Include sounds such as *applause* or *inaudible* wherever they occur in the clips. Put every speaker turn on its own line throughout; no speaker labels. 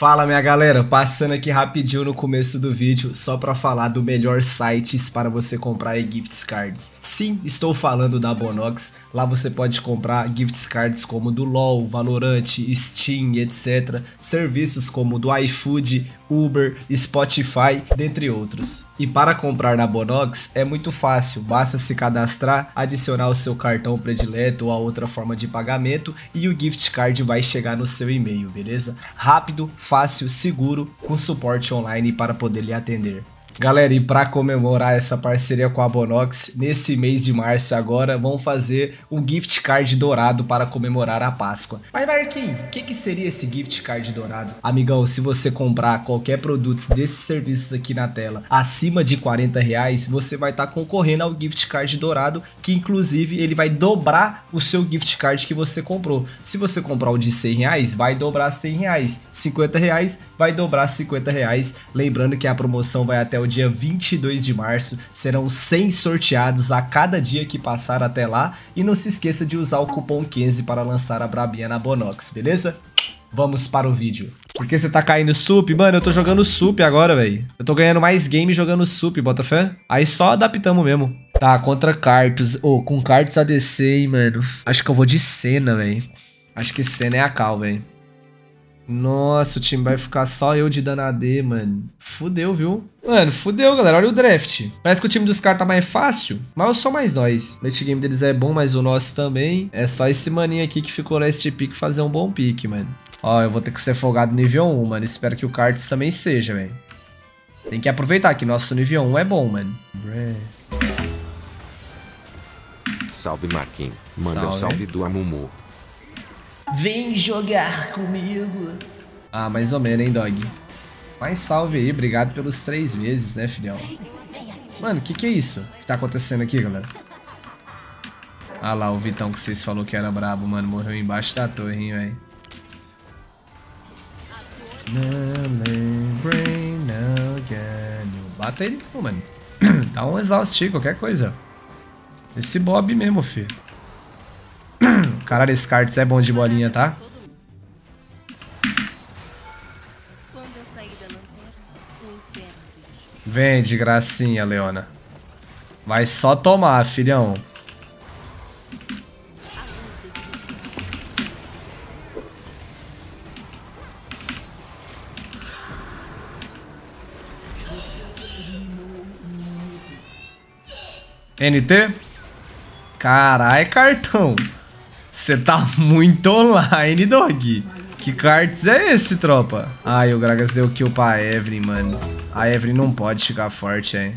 Fala minha galera, passando aqui rapidinho no começo do vídeo só para falar do melhor sites para você comprar gift cards. Sim, estou falando da Bonox, lá você pode comprar gift cards como do LoL, Valorant, Steam, etc. Serviços como do iFood, Uber, Spotify, dentre outros. E para comprar na Bonox é muito fácil, basta se cadastrar, adicionar o seu cartão predileto ou a outra forma de pagamento e o gift card vai chegar no seu e-mail, beleza? Rápido, fácil, seguro, com suporte online para poder lhe atender. Galera, e para comemorar essa parceria com a Bonox, nesse mês de março agora, vamos fazer um gift card dourado para comemorar a Páscoa. Mas Marquinhos, o que, que seria esse gift card dourado? Amigão, se você comprar qualquer produto desses serviços aqui na tela acima de 40 reais, você vai estar tá concorrendo ao gift card dourado, que inclusive ele vai dobrar o seu gift card que você comprou. Se você comprar o de 100 reais, vai dobrar 100 reais. 50 reais, vai dobrar 50 reais. Lembrando que a promoção vai até o dia 22 de março. Serão 100 sorteados a cada dia que passar até lá. E não se esqueça de usar o cupom 15 para lançar a Brabinha na Bonox, beleza? Vamos para o vídeo. Por que você tá caindo sup? Mano, eu tô jogando sup agora, velho. Eu tô ganhando mais game jogando sup, bota fé? Aí só adaptamos mesmo. Tá, contra cartos. Ô, oh, com cartos ADC, hein, mano. Acho que eu vou de cena, velho. Acho que cena é a cal, velho. Nossa, o time vai ficar só eu de dano AD, mano. Fudeu, viu? Mano, fudeu, galera. Olha o draft. Parece que o time dos caras tá mais fácil, mas eu sou mais nós. O late game deles é bom, mas o nosso também. É só esse maninho aqui que ficou nesse pick fazer um bom pick, mano. Ó, eu vou ter que ser folgado nível 1, mano. Espero que o Karts também seja, velho. Tem que aproveitar que nosso nível 1 é bom, mano.
Salve, Marquinhos. Manda salve. um salve do Amumu.
Vem jogar comigo. Ah, mais ou menos, hein, dog? Mais salve aí, obrigado pelos três meses, né, filhão? Mano, o que que é isso que tá acontecendo aqui, galera? Ah lá, o Vitão que vocês falou que era brabo, mano, morreu embaixo da torre, hein, velho. Bata ele não, mano. *clears throat* Dá um exaust qualquer coisa. Esse Bob mesmo, filho. *clears throat* Caralho, esse Karts é bom de bolinha, tá? Vem de gracinha, Leona. Vai só tomar, filhão. NT? Carai, cartão. Você tá muito online, dog. Que cards é esse, tropa? Ai, o Gragas deu kill pra Evelyn, mano. A Evelyn não pode ficar forte, hein.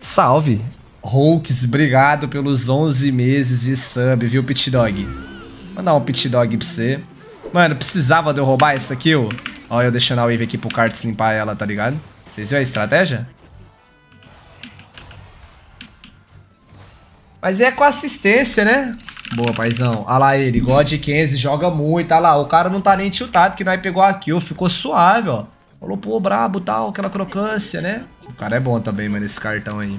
Salve. Hulks, obrigado pelos 11 meses de sub, viu, Pit Dog? Mandar um Pit Dog pra você. Mano, precisava de eu roubar essa kill? Ó, eu deixando a wave aqui pro Karts limpar ela, tá ligado? Vocês viram a estratégia? Mas é com assistência, né? Boa, paizão. Olha lá ele, God 15, joga muito. Olha lá, o cara não tá nem tiltado que nós pegou a kill. Ficou suave, ó. Falou, pô, brabo tal, aquela crocância, né? O cara é bom também, mano, esse cartão aí.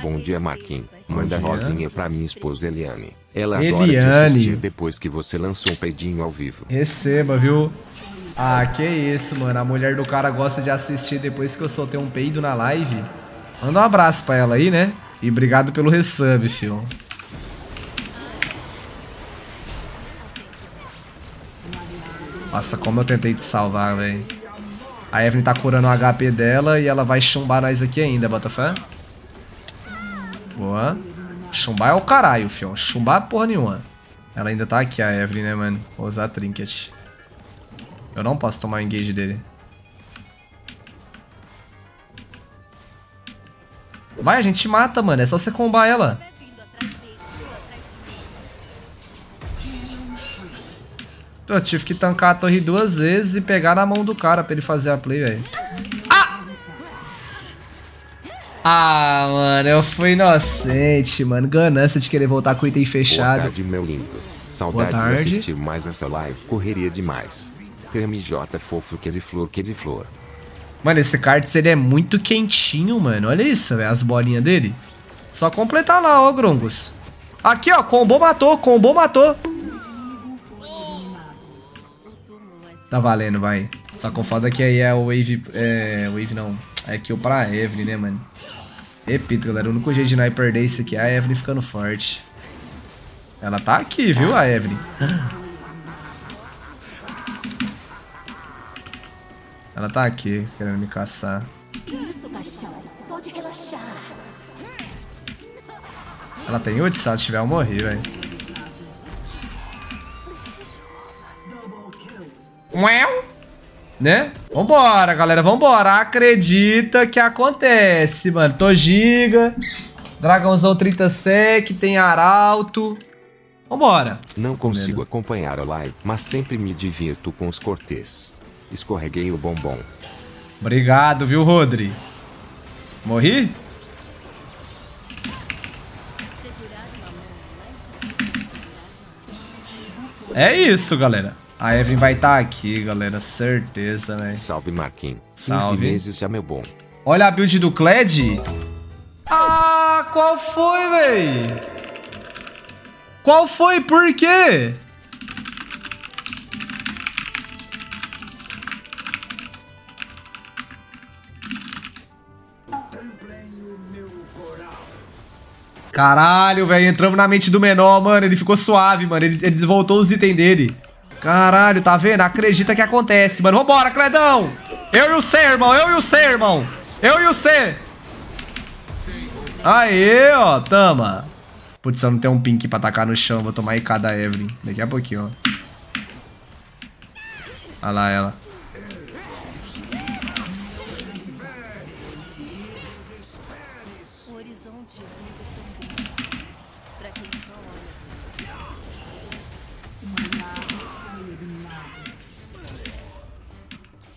Bom dia, Marquinhos. Manda dia. rosinha pra minha esposa Eliane. Ela Eliane. adora assistir depois que você lançou um pedinho ao vivo.
Receba, viu? Ah, que isso, mano. A mulher do cara gosta de assistir depois que eu soltei um peido na live. Manda um abraço pra ela aí, né? E obrigado pelo resub, fio. Nossa, como eu tentei te salvar, velho. A Evelyn tá curando o HP dela e ela vai chumbar nós aqui ainda, Botafé. Boa. Chumbar é o caralho, fião. Chumbar é porra nenhuma. Ela ainda tá aqui, a Evelyn, né, mano? Vou usar a Trinket. Eu não posso tomar o engage dele. Vai, a gente mata, mano. É só você combar ela. Eu tive que tancar a torre duas vezes e pegar na mão do cara pra ele fazer a play, velho. Ah! Ah, mano, eu fui inocente, mano. Ganância de querer voltar com o item fechado. Boa
tarde, meu lindo. Saudades de assistir mais essa live. Correria demais. PMJ fofo que de flor que de flor.
Mano, esse kart ele é muito quentinho, mano. Olha isso, velho. As bolinhas dele. Só completar lá, ó, Grongos. Aqui, ó. Combo matou, combo matou. Tá valendo, vai. Só que o foda que aí é o Wave... É... Wave não. É kill pra Evelyn, né, mano? Repito, galera. O único jeito de nós perder isso aqui é a Evelyn ficando forte. Ela tá aqui, viu, a Evelyn? Ela tá aqui, querendo me caçar. Ela tem ult? Se ela tiver, eu morri, velho. Né? Vambora, galera. Vambora. Acredita que acontece, mano. Tô giga. Dragãozão 30 sec. Tem arauto. Vambora.
Não consigo acompanhar a live, mas sempre me divirto com os cortês. Escorreguei o bombom.
Obrigado, viu, Rodri? Morri? É isso, galera. A Evelyn vai estar tá aqui, galera. Certeza, velho.
Salve, Marquinhos. Salve. 15 meses já, meu bom.
Olha a build do Kled. Ah, qual foi, velho? Qual foi? Por quê? Caralho, velho. Entramos na mente do menor, mano. Ele ficou suave, mano. Ele, ele voltou os itens dele. Caralho, tá vendo? Acredita que acontece, mano. Vambora, Cledão. Eu e o C, irmão. Eu e o C, irmão. Eu e o C. Aê, ó. Tama. Putz, eu não tenho um pink pra tacar no chão. Vou tomar IK da Evelyn. Daqui a pouquinho, ó. Olha lá ela.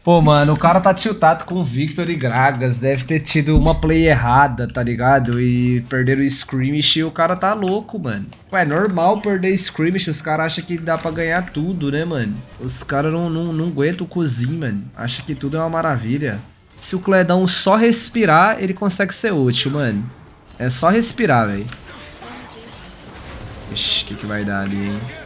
Pô, mano, o cara tá tiltado com o Victor e Gragas. Deve ter tido uma play errada, tá ligado? E perderam o Screamish e o cara tá louco, mano. Ué, é normal perder Screamish. Os caras acham que dá pra ganhar tudo, né, mano? Os caras não, não, não aguentam o cozinho, mano. Acham que tudo é uma maravilha. Se o Cledão só respirar, ele consegue ser útil, mano. É só respirar, velho. Ixi, o que, que vai dar ali, hein?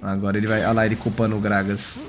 Agora ele vai... Olha lá, ele culpando o Gragas.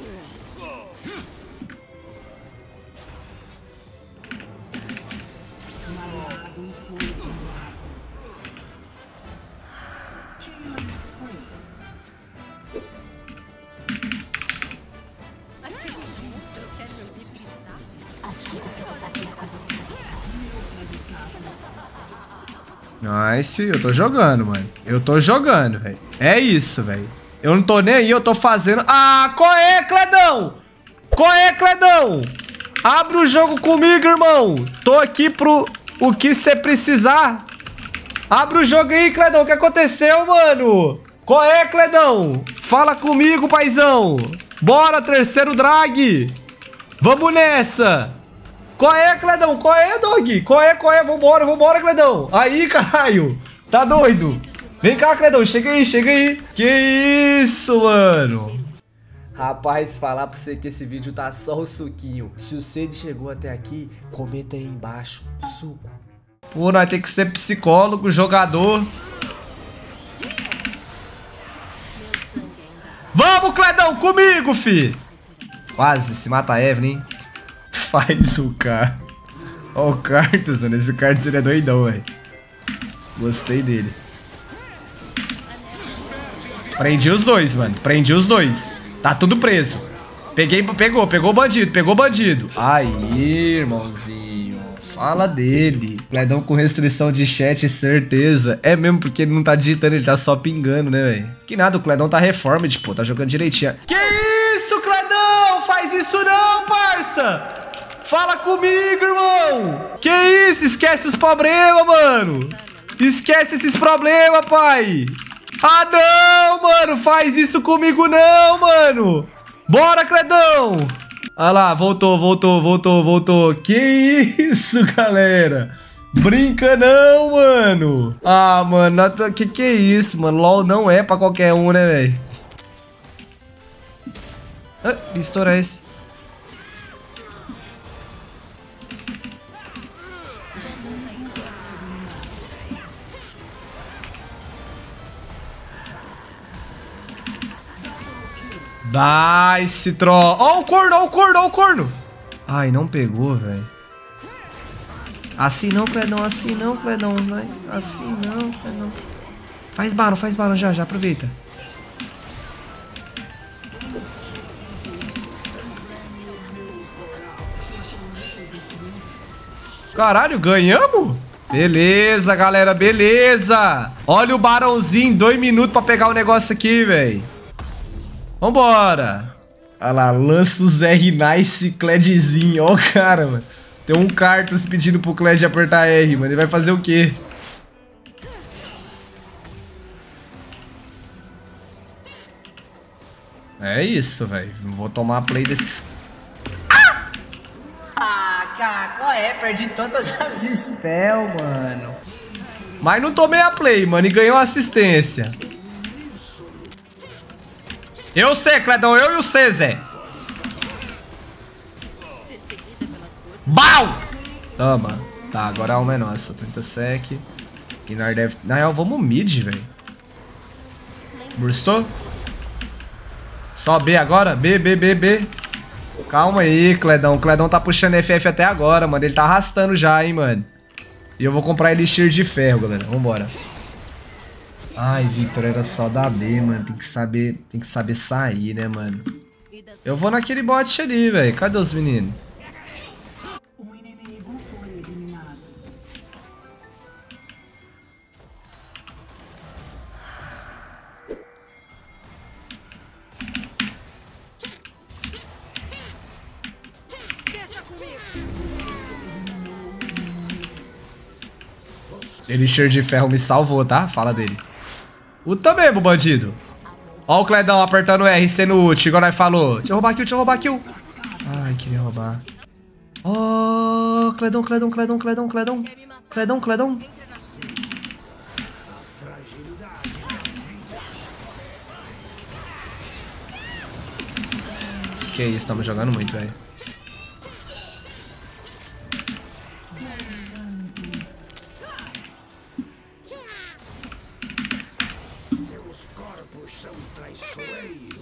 Nice, eu tô jogando, mano. Eu tô jogando, velho. É isso, velho. Eu não tô nem aí, eu tô fazendo... Ah, qual é, Cledão? Qual é, Cledão? Abre o jogo comigo, irmão. Tô aqui pro o que você precisar. Abre o jogo aí, Cledão. O que aconteceu, mano? Qual é, Cledão? Fala comigo, paizão. Bora, terceiro drag. Vamos nessa. Qual é, Cledão? Qual é, dog? Qual é, qual é? Vambora, vambora, Cledão. Aí, caralho. Tá doido? Vem cá, Cledão, chega aí, chega aí. Que isso, mano. Rapaz, falar pra você que esse vídeo tá só o suquinho. Se o Cid chegou até aqui, comenta aí embaixo. Suco. Pô, nós tem que ser psicólogo, jogador. Vamos, Cledão, comigo, fi. Quase, se mata a Evelyn, hein? *laughs* Faz o cara. Ó o Cartus, mano. Esse Cartus ele é doidão, velho. Gostei dele. Prendi os dois, mano. Prendi os dois. Tá tudo preso. Peguei, pegou, pegou o bandido, pegou o bandido. Aí, irmãozinho. Fala dele. Cledão com restrição de chat, certeza. É mesmo porque ele não tá digitando, ele tá só pingando, né, velho? Que nada, o Cledão tá reformed, pô. Tá jogando direitinho. Que isso, Cledão? Faz isso não, parça! Fala comigo, irmão! Que isso? Esquece os problemas, mano! Esquece esses problemas, pai! Ah, não, mano. Faz isso comigo não, mano. Bora, Cledão. Ah lá, voltou, voltou, voltou, voltou. Que isso, galera. Brinca não, mano. Ah, mano, que que é isso, mano? LOL não é pra qualquer um, né, velho? Ah, que esse? Dá esse tro... Ó oh, o corno, ó oh, o corno, ó o corno. Ai, não pegou, velho. Assim não, Cledão, assim não, Cledão, vai. Assim não, Cledão. Faz barão, faz barão já, já aproveita. Caralho, ganhamos? Beleza, galera, beleza. Olha o barãozinho, dois minutos pra pegar o negócio aqui, velho. Vambora. Olha lá, lança o Zé Nice Cledzinho. Ó o cara, mano. Tem um Cartus pedindo pro Cled apertar R, mano. Ele vai fazer o quê? É isso, velho. Vou tomar a play desses...
Ah! ah, cara, qual é? Perdi todas as spell, mano.
Mas não tomei a play, mano, e ganhou assistência. Eu sei, Cledão, eu e o C, Zé. Bau! Toma. Tá, agora a alma é nossa. 30 sec. Guinar deve... Na real, vamos mid, velho. Burstou? Só B agora? B, B, B, B. Calma aí, Cledão. O Cledão tá puxando FF até agora, mano. Ele tá arrastando já, hein, mano. E eu vou comprar Elixir de ferro, galera. Vambora. Ai, Victor, era só da B, mano. Tem que saber, tem que saber sair, né, mano? Eu vou naquele bot ali, velho. Cadê os meninos? Elixir de ferro me salvou, tá? Fala dele. Uta mesmo, bandido. Ó o Cledão apertando R, sendo útil. Agora falou. Deixa eu roubar kill, deixa eu roubar kill. Ai, queria roubar. Ó, oh, Cledão, Cledão, Cledão, Cledão, Cledão. Cledão, Cledão. Que isso, estamos jogando muito, velho.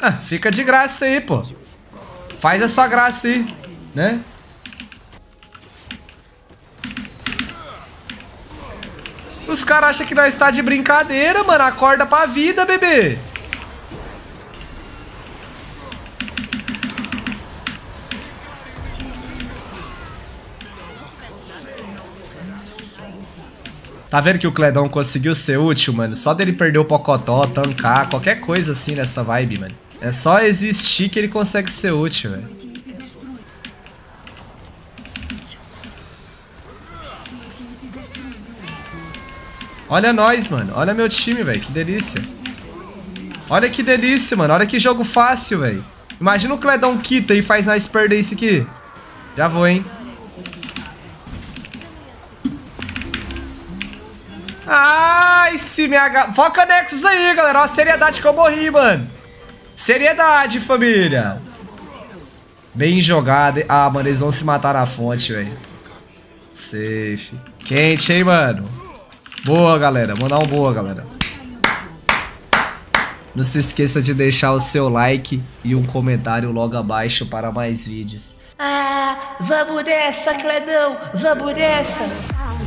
Ah, fica de graça aí, pô. Faz a sua graça aí, né? Os caras acham que nós está de brincadeira, mano. Acorda pra vida, bebê. Tá vendo que o Cledão conseguiu ser útil, mano? Só dele perder o Pocotó, tancar, qualquer coisa assim nessa vibe, mano. É só existir que ele consegue ser útil, velho. Olha nós, mano. Olha meu time, velho. Que delícia. Olha que delícia, mano. Olha que jogo fácil, velho. Imagina o Cledão quita e faz nós perder isso aqui. Já vou, hein. Ai, se me aga... Foca Nexus aí, galera. Olha a seriedade que eu morri, mano. Seriedade, família. Bem jogado. Ah, mano, eles vão se matar na fonte, velho. Safe. Quente, hein, mano. Boa, galera. Mandar um boa, galera. Não se esqueça de deixar o seu like e um comentário logo abaixo para mais vídeos.
Ah, vamos nessa, Cledão. Vamos nessa.